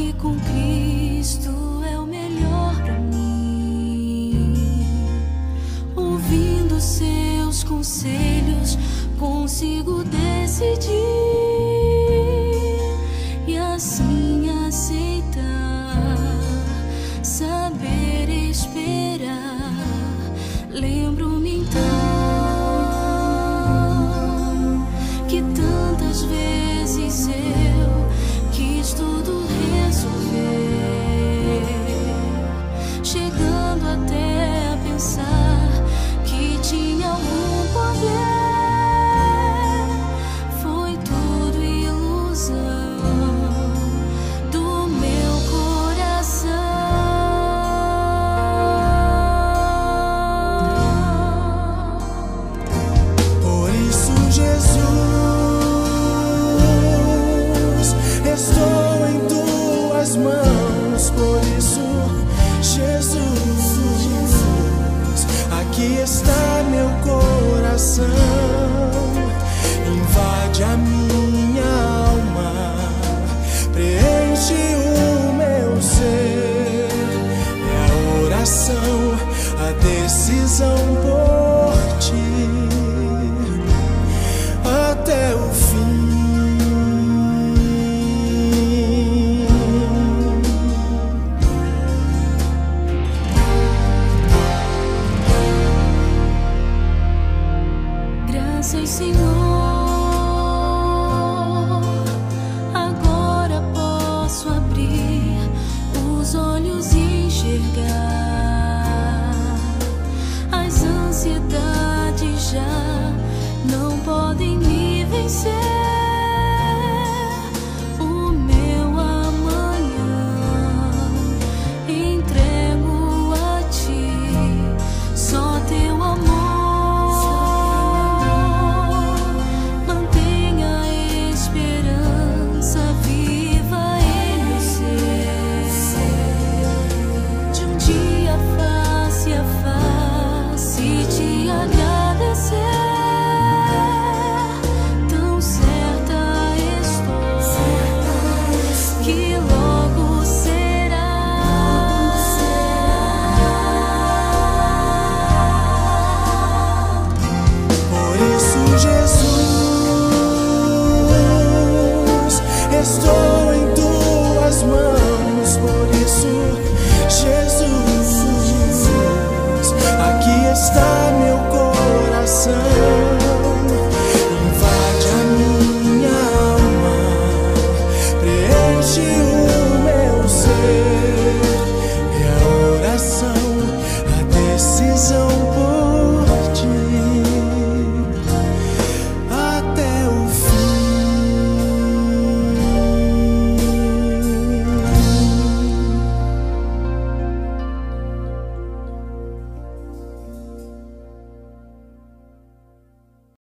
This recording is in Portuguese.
que com Cristo é o melhor para mim. Ouvindo seus conselhos, consigo decidir e assim. Tinha algum poder. Foi tudo ilusão do meu coração. Por isso, Jesus, estou em tuas mãos. Por isso, Jesus, aqui está meu Graças, Senhor. Agora posso abrir os olhos e enxergar. As ansiedades já não podem me vencer. Estou em tuas mãos. Por isso, Jesus.